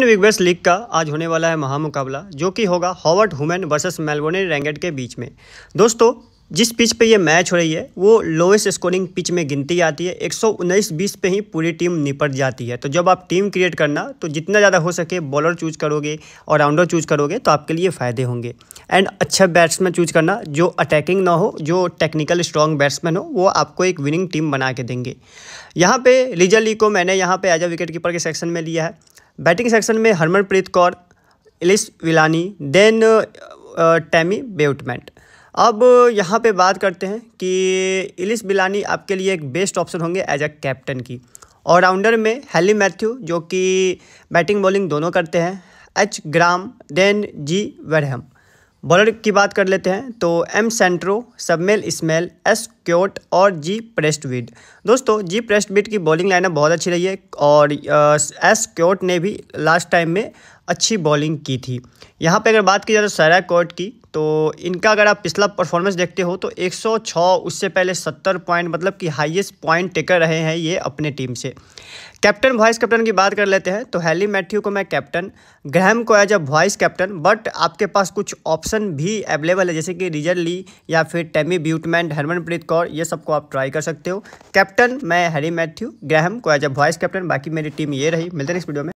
Big bash league का आज होने वाला है महामुकाबला, जो कि होगा Hobart women versus Melbourne Renegades के बीच में। दोस्तों, जिस पिच पे ये मैच हो रही है, वो लोएस्ट स्कोरिंग पिच में गिनती आती है, एक सौ पे ही पूरी टीम निपट जाती है। तो जब आप टीम क्रिएट करना तो जितना ज़्यादा हो सके बॉलर चूज़ करोगे और राउंडर चूज़ करोगे तो आपके लिए फ़ायदे होंगे। एंड अच्छा बैट्समैन चूज़ करना, जो अटैकिंग ना हो, जो टेक्निकल स्ट्रॉन्ग बैट्समैन हो, वो आपको एक विनिंग टीम बना के देंगे। यहाँ पे रिजल ली को मैंने यहाँ पे एज अ विकेट कीपर के सेक्शन में लिया है। बैटिंग सेक्शन में Harmanpreet Kaur, Ellyse Villani, then Tammy Beaumont. अब यहाँ पे बात करते हैं कि इलिस बिलानी आपके लिए एक बेस्ट ऑप्शन होंगे एज अ कैप्टन की। ऑलराउंडर में हैली मैथ्यू, जो कि बैटिंग बॉलिंग दोनों करते हैं, H Graham, then G Wareham. Bowler की बात कर लेते हैं तो एम सेंट्रो, सबमेल स्मेल एस क्योट और जी प्रेस्टविड। दोस्तों, जी प्रेस्टविड की बॉलिंग लाइनअप बहुत अच्छी रही है और एस क्योट ने भी लास्ट टाइम में अच्छी बॉलिंग की थी। यहाँ पे अगर बात की जाए तो सरा कोर्ट की तो इनका अगर आप पिछला परफॉर्मेंस देखते हो तो 106 उससे पहले 70 पॉइंट मतलब कि हाईएस्ट पॉइंट टेकर रहे हैं ये अपने टीम से। कैप्टन वाइस कैप्टन की बात कर लेते हैं तो हैली मैथ्यू को मैं कैप्टन ग्रहम को as a vice captain but आपके पास कुछ ऑप्शन भी अवेलेबल है, जैसे कि रिजर ली या फिर टेमी ब्यूटमैन हरमनप्रीत कौर ये सबको आप ट्राई कर सकते हो। कैप्टन मैं हैरी मैथ्यू ग्रहम को एज अ वाइस कैप्टन बाकी मेरी टीम ये रही। मिलते हैं नेक्स्ट वीडियो में।